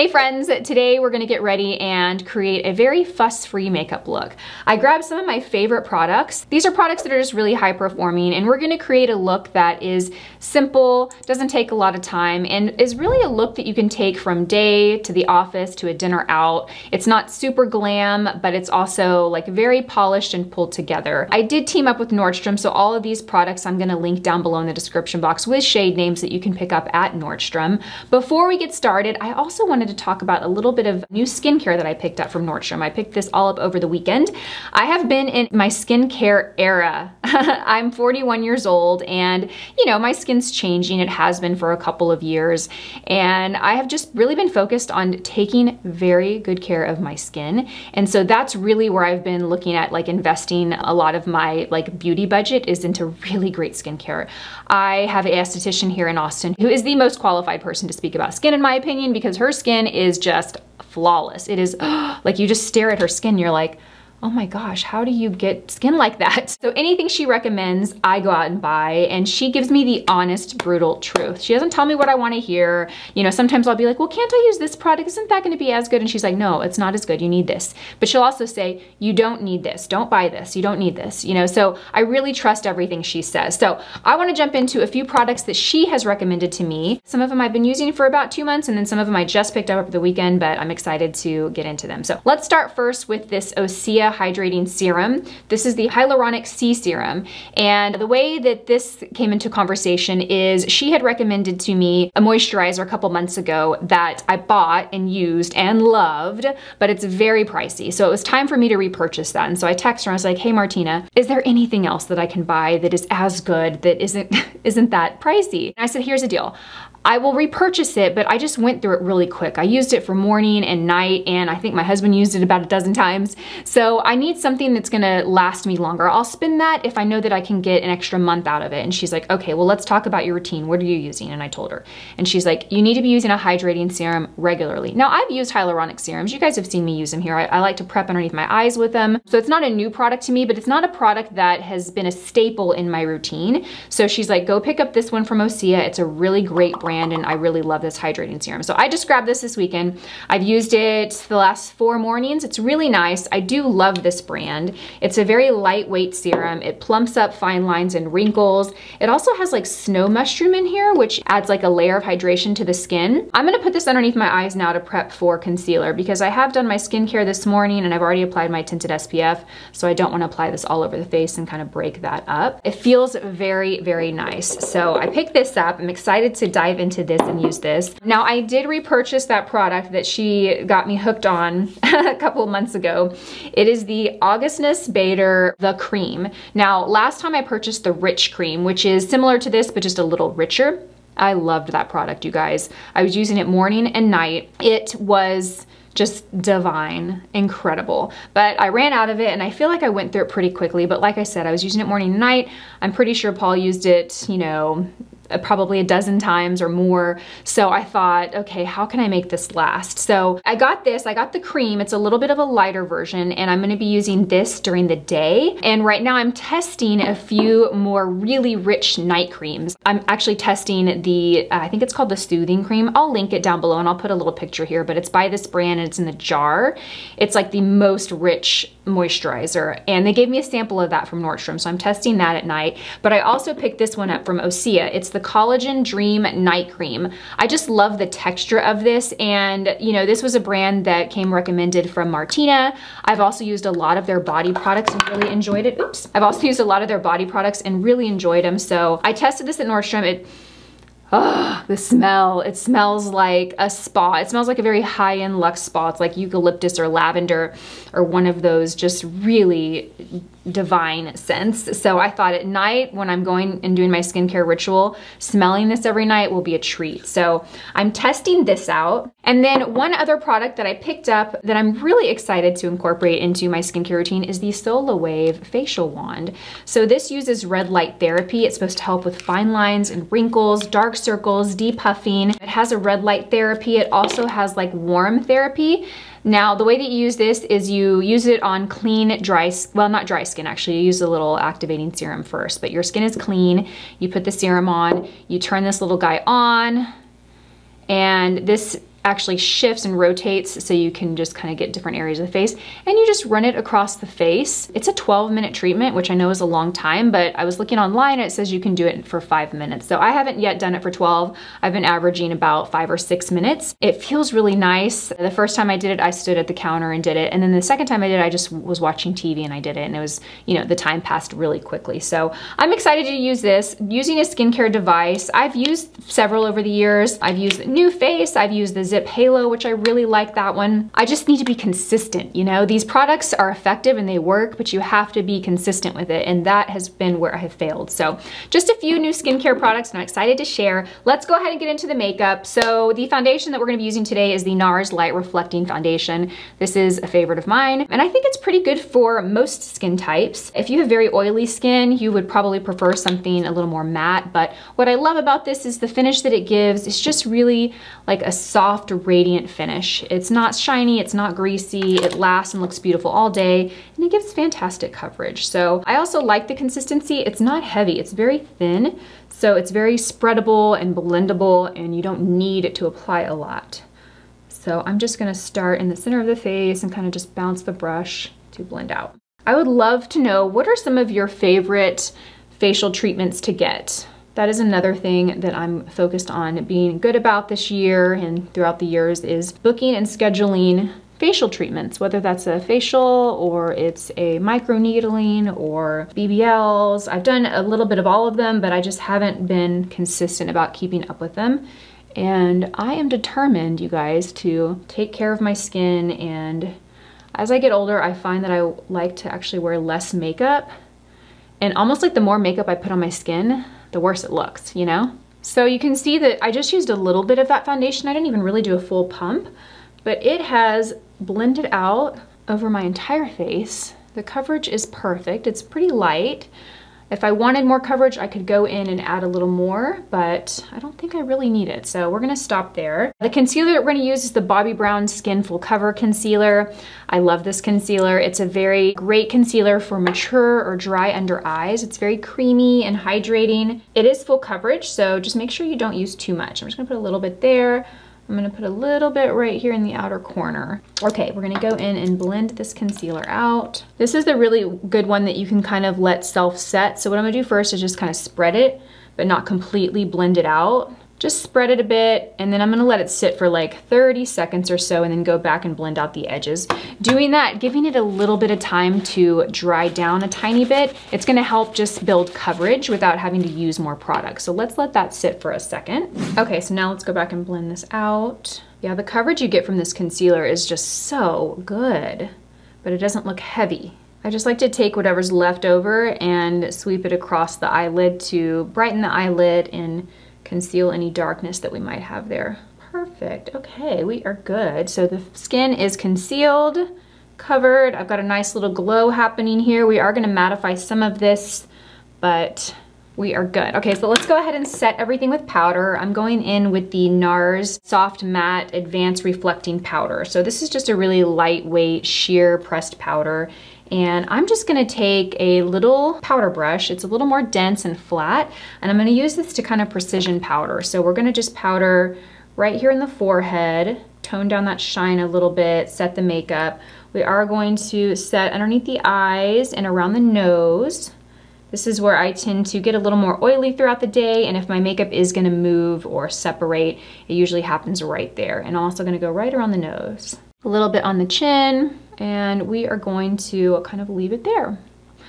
Hey friends, today we're gonna get ready and create a very fuss-free makeup look. I grabbed some of my favorite products. These are products that are just really high performing and we're gonna create a look that is simple, doesn't take a lot of time, and is really a look that you can take from day to the office to a dinner out. It's not super glam, but it's also like very polished and pulled together. I did team up with Nordstrom, so all of these products I'm gonna link down below in the description box with shade names that you can pick up at Nordstrom. Before we get started, I also wanted to talk about a little bit of new skincare that I picked up from Nordstrom. I picked this all up over the weekend. I have been in my skincare era. I'm 41 years old and you know, my skin's changing. It has been for a couple of years. And I have just really been focused on taking very good care of my skin. And so that's really where I've been looking at like investing a lot of my like beauty budget is into really great skincare. I have an esthetician here in Austin who is the most qualified person to speak about skin in my opinion because her skin skin is just flawless. It is like you just stare at her skin, you're like, oh my gosh, how do you get skin like that? So anything she recommends, I go out and buy, and she gives me the honest, brutal truth. She doesn't tell me what I wanna hear. You know, sometimes I'll be like, well, can't I use this product? Isn't that gonna be as good? And she's like, no, it's not as good, you need this. But she'll also say, you don't need this, don't buy this, you don't need this, you know? So I really trust everything she says. So I wanna jump into a few products that she has recommended to me. Some of them I've been using for about two months, and then some of them I just picked up over the weekend, but I'm excited to get into them. So let's start first with this Osea Hydrating Serum. This is the Hyaluronic Sea Serum. And the way that this came into conversation is she had recommended to me a moisturizer a couple months ago that I bought and used and loved, but it's very pricey. So it was time for me to repurchase that. And so I texted her, and I was like, hey Martina, is there anything else that I can buy that is as good, that isn't, isn't that pricey? And I said, here's the deal. I will repurchase it, but I just went through it really quick. I used it for morning and night, and I think my husband used it about a dozen times. So I need something that's gonna last me longer. I'll spend that if I know that I can get an extra month out of it. And she's like, okay, well, let's talk about your routine. What are you using? And I told her. And she's like, you need to be using a hydrating serum regularly. Now, I've used hyaluronic serums. You guys have seen me use them here. I, I like to prep underneath my eyes with them. So it's not a new product to me, but it's not a product that has been a staple in my routine. So she's like, go pick up this one from Osea. It's a really great brand brand and I really love this hydrating serum. So I just grabbed this this weekend. I've used it the last four mornings. It's really nice. I do love this brand. It's a very lightweight serum. It plumps up fine lines and wrinkles. It also has like snow mushroom in here, which adds like a layer of hydration to the skin. I'm gonna put this underneath my eyes now to prep for concealer because I have done my skincare this morning and I've already applied my tinted SPF, so I don't wanna apply this all over the face and kind of break that up. It feels very, very nice. So I picked this up. I'm excited to dive into this and use this. Now I did repurchase that product that she got me hooked on a couple months ago. It is the Augustinus Bader The Cream. Now last time I purchased the Rich Cream, which is similar to this but just a little richer. I loved that product, you guys. I was using it morning and night. It was just divine, incredible. But I ran out of it and I feel like I went through it pretty quickly. But like I said, I was using it morning and night. I'm pretty sure Paul used it, you know, probably a dozen times or more. So I thought, okay, how can I make this last? So I got this, I got the cream. It's a little bit of a lighter version and I'm gonna be using this during the day. And right now I'm testing a few more really rich night creams. I'm actually testing the, uh, I think it's called the Soothing Cream. I'll link it down below and I'll put a little picture here, but it's by this brand and it's in the jar. It's like the most rich moisturizer. And they gave me a sample of that from Nordstrom. So I'm testing that at night. But I also picked this one up from Osea. It's the the Collagen Dream Night Cream. I just love the texture of this and you know, this was a brand that came recommended from Martina. I've also used a lot of their body products and really enjoyed it. Oops. I've also used a lot of their body products and really enjoyed them. So I tested this at Nordstrom. It Oh, the smell. It smells like a spa. It smells like a very high-end luxe spa. It's like eucalyptus or lavender or one of those just really divine scents. So I thought at night when I'm going and doing my skincare ritual, smelling this every night will be a treat. So I'm testing this out. And then one other product that I picked up that I'm really excited to incorporate into my skincare routine is the Solawave Facial Wand. So this uses red light therapy. It's supposed to help with fine lines and wrinkles, dark circles, depuffing. It has a red light therapy. It also has like warm therapy. Now, the way that you use this is you use it on clean, dry, well, not dry skin actually, you use a little activating serum first, but your skin is clean, you put the serum on, you turn this little guy on, and this actually shifts and rotates so you can just kind of get different areas of the face and you just run it across the face. It's a 12 minute treatment, which I know is a long time, but I was looking online and it says you can do it for five minutes. So I haven't yet done it for 12. I've been averaging about five or six minutes. It feels really nice. The first time I did it, I stood at the counter and did it. And then the second time I did I just was watching TV and I did it. And it was, you know, the time passed really quickly. So I'm excited to use this. Using a skincare device, I've used several over the years. I've used the Face, I've used the ZIIP Halo, which I really like that one. I just need to be consistent, you know? These products are effective and they work, but you have to be consistent with it. And that has been where I have failed. So just a few new skincare products I'm excited to share. Let's go ahead and get into the makeup. So the foundation that we're gonna be using today is the NARS Light Reflecting Foundation. This is a favorite of mine, and I think it's pretty good for most skin types. If you have very oily skin, you would probably prefer something a little more matte, but what I love about this is the finish that it gives. It's just really like a soft, radiant finish. It's not shiny, it's not greasy, it lasts and looks beautiful all day, and it gives fantastic coverage. So I also like the consistency. It's not heavy, it's very thin, so it's very spreadable and blendable, and you don't need it to apply a lot. So I'm just gonna start in the center of the face and kind of just bounce the brush to blend out. I would love to know what are some of your favorite facial treatments to get? That is another thing that I'm focused on being good about this year and throughout the years is booking and scheduling facial treatments, whether that's a facial or it's a microneedling or BBLs. I've done a little bit of all of them, but I just haven't been consistent about keeping up with them. And I am determined, you guys, to take care of my skin. And as I get older, I find that I like to actually wear less makeup. And almost like the more makeup I put on my skin, the worse it looks, you know? So you can see that I just used a little bit of that foundation. I didn't even really do a full pump, but it has blended out over my entire face. The coverage is perfect. It's pretty light. If I wanted more coverage, I could go in and add a little more, but I don't think I really need it. So we're gonna stop there. The concealer that we're gonna use is the Bobbi Brown Skin Full Cover Concealer. I love this concealer. It's a very great concealer for mature or dry under eyes. It's very creamy and hydrating. It is full coverage, so just make sure you don't use too much. I'm just gonna put a little bit there, I'm gonna put a little bit right here in the outer corner. Okay, we're gonna go in and blend this concealer out. This is the really good one that you can kind of let self set. So what I'm gonna do first is just kind of spread it, but not completely blend it out. Just spread it a bit and then I'm gonna let it sit for like 30 seconds or so and then go back and blend out the edges. Doing that, giving it a little bit of time to dry down a tiny bit, it's gonna help just build coverage without having to use more product. So let's let that sit for a second. Okay, so now let's go back and blend this out. Yeah, the coverage you get from this concealer is just so good, but it doesn't look heavy. I just like to take whatever's left over and sweep it across the eyelid to brighten the eyelid and conceal any darkness that we might have there. Perfect, okay, we are good. So the skin is concealed, covered. I've got a nice little glow happening here. We are gonna mattify some of this, but we are good. Okay, so let's go ahead and set everything with powder. I'm going in with the NARS Soft Matte Advanced Reflecting Powder. So this is just a really lightweight sheer pressed powder. And I'm just gonna take a little powder brush. It's a little more dense and flat. And I'm gonna use this to kind of precision powder. So we're gonna just powder right here in the forehead, tone down that shine a little bit, set the makeup. We are going to set underneath the eyes and around the nose. This is where I tend to get a little more oily throughout the day and if my makeup is gonna move or separate, it usually happens right there. And also gonna go right around the nose. A little bit on the chin, and we are going to kind of leave it there.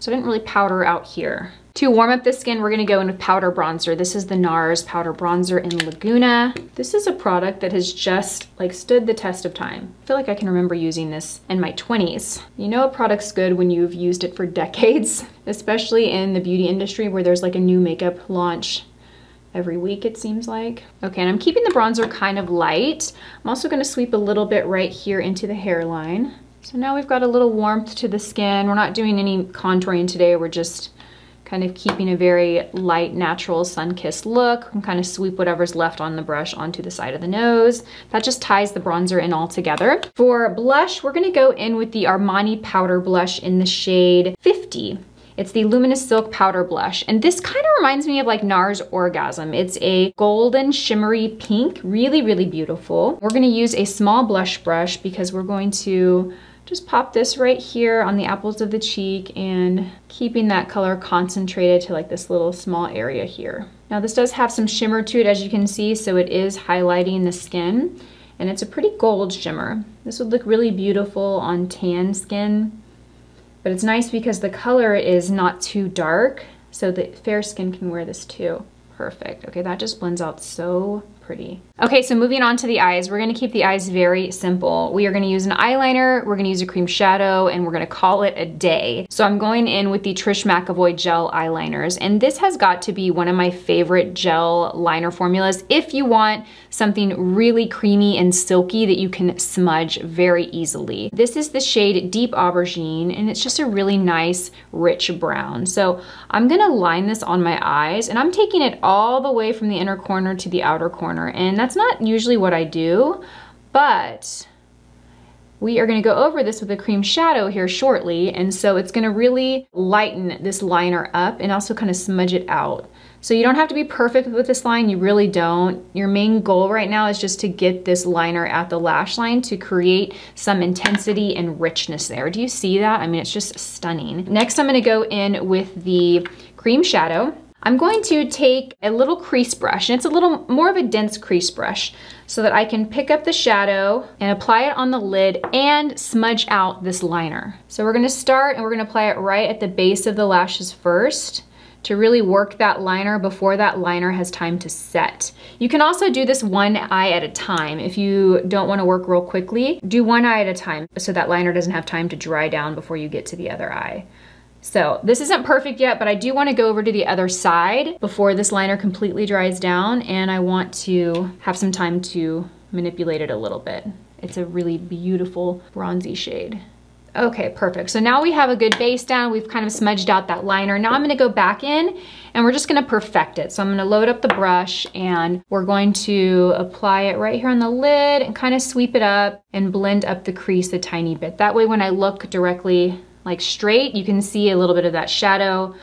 So I didn't really powder out here. To warm up the skin, we're gonna go in with powder bronzer. This is the NARS powder bronzer in Laguna. This is a product that has just like stood the test of time. I feel like I can remember using this in my 20s. You know a product's good when you've used it for decades, especially in the beauty industry where there's like a new makeup launch every week it seems like. Okay, and I'm keeping the bronzer kind of light. I'm also gonna sweep a little bit right here into the hairline. So now we've got a little warmth to the skin. We're not doing any contouring today. We're just kind of keeping a very light, natural sun-kissed look and kind of sweep whatever's left on the brush onto the side of the nose. That just ties the bronzer in all together. For blush, we're gonna go in with the Armani Powder Blush in the shade 50. It's the Luminous Silk Powder Blush. And this kind of reminds me of like NARS Orgasm. It's a golden shimmery pink, really, really beautiful. We're gonna use a small blush brush because we're going to just pop this right here on the apples of the cheek and keeping that color concentrated to like this little small area here. Now this does have some shimmer to it as you can see, so it is highlighting the skin and it's a pretty gold shimmer. This would look really beautiful on tan skin, but it's nice because the color is not too dark, so the fair skin can wear this too. Perfect. Okay, that just blends out so pretty. Okay, so moving on to the eyes, we're gonna keep the eyes very simple. We are gonna use an eyeliner, we're gonna use a cream shadow, and we're gonna call it a day. So I'm going in with the Trish McEvoy gel eyeliners, and this has got to be one of my favorite gel liner formulas if you want something really creamy and silky that you can smudge very easily. This is the shade Deep Aubergine, and it's just a really nice, rich brown. So I'm gonna line this on my eyes, and I'm taking it all the way from the inner corner to the outer corner, and that's not usually what I do, but we are gonna go over this with a cream shadow here shortly, and so it's gonna really lighten this liner up and also kind of smudge it out. So you don't have to be perfect with this line, you really don't. Your main goal right now is just to get this liner at the lash line to create some intensity and richness there. Do you see that? I mean, it's just stunning. Next, I'm gonna go in with the cream shadow. I'm going to take a little crease brush, and it's a little more of a dense crease brush, so that I can pick up the shadow and apply it on the lid and smudge out this liner. So we're gonna start and we're gonna apply it right at the base of the lashes first to really work that liner before that liner has time to set. You can also do this one eye at a time. If you don't wanna work real quickly, do one eye at a time so that liner doesn't have time to dry down before you get to the other eye. So this isn't perfect yet, but I do wanna go over to the other side before this liner completely dries down and I want to have some time to manipulate it a little bit. It's a really beautiful bronzy shade. Okay, perfect. So now we have a good base down. We've kind of smudged out that liner. Now I'm gonna go back in and we're just gonna perfect it. So I'm gonna load up the brush and we're going to apply it right here on the lid and kind of sweep it up and blend up the crease a tiny bit. That way when I look directly like straight, you can see a little bit of that shadow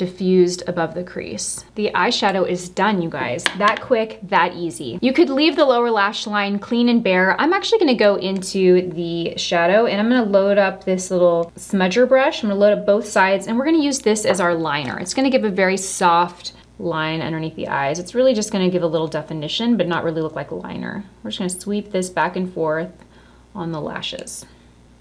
diffused above the crease. The eyeshadow is done, you guys. That quick, that easy. You could leave the lower lash line clean and bare. I'm actually gonna go into the shadow and I'm gonna load up this little smudger brush. I'm gonna load up both sides and we're gonna use this as our liner. It's gonna give a very soft line underneath the eyes. It's really just gonna give a little definition, but not really look like a liner. We're just gonna sweep this back and forth on the lashes.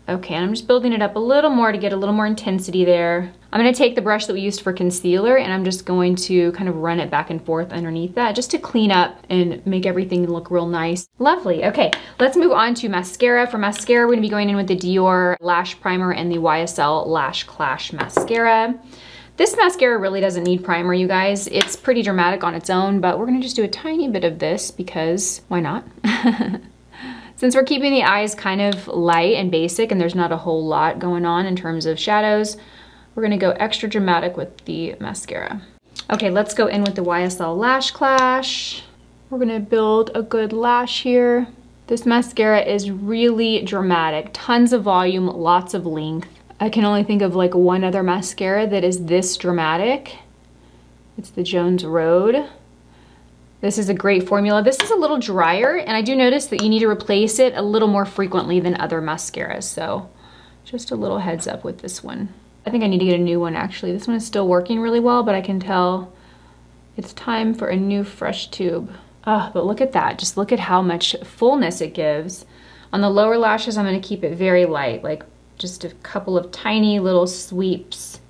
Okay, and I'm just building it up a little more to get a little more intensity there. I'm gonna take the brush that we used for concealer and I'm just going to kind of run it back and forth underneath that just to clean up and make everything look real nice. Lovely, okay, let's move on to mascara. For mascara, we're gonna be going in with the Dior Lash Primer and the YSL Lash Clash Mascara. This mascara really doesn't need primer, you guys. It's pretty dramatic on its own, but we're gonna just do a tiny bit of this because why not? Since we're keeping the eyes kind of light and basic and there's not a whole lot going on in terms of shadows, we're gonna go extra dramatic with the mascara. Okay, let's go in with the YSL Lash Clash. We're gonna build a good lash here. This mascara is really dramatic. Tons of volume, lots of length. I can only think of like one other mascara that is this dramatic. It's the Jones Road. This is a great formula. This is a little drier and I do notice that you need to replace it a little more frequently than other mascaras. So just a little heads up with this one. I think I need to get a new one actually. This one is still working really well, but I can tell it's time for a new fresh tube. Oh, but look at that. Just look at how much fullness it gives. On the lower lashes, I'm gonna keep it very light, like just a couple of tiny little sweeps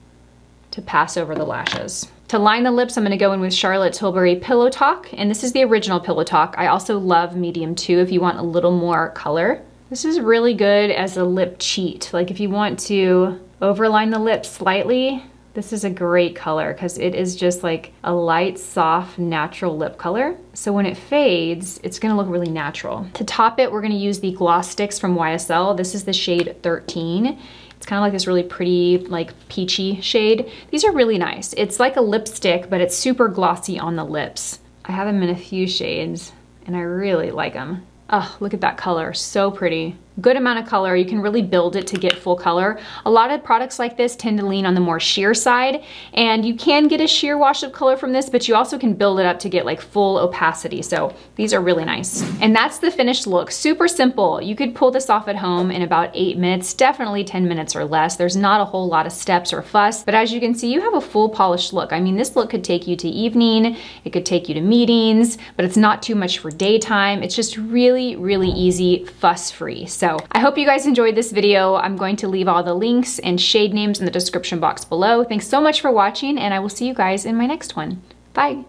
to pass over the lashes. To line the lips, I'm gonna go in with Charlotte Tilbury Pillow Talk, and this is the original Pillow Talk. I also love medium two if you want a little more color. This is really good as a lip cheat. Like if you want to overline the lips slightly, this is a great color because it is just like a light, soft, natural lip color. So when it fades, it's gonna look really natural. To top it, we're gonna use the Gloss Sticks from YSL. This is the shade 13 it's kind of like this really pretty, like peachy shade. These are really nice. It's like a lipstick, but it's super glossy on the lips. I have them in a few shades and I really like them. Oh, look at that color, so pretty. Good amount of color. You can really build it to get full color. A lot of products like this tend to lean on the more sheer side and you can get a sheer wash of color from this, but you also can build it up to get like full opacity. So these are really nice. And that's the finished look. Super simple. You could pull this off at home in about eight minutes, definitely 10 minutes or less. There's not a whole lot of steps or fuss, but as you can see, you have a full polished look. I mean, this look could take you to evening, it could take you to meetings, but it's not too much for daytime. It's just really, really easy, fuss-free. I hope you guys enjoyed this video. I'm going to leave all the links and shade names in the description box below. Thanks so much for watching, and I will see you guys in my next one. Bye.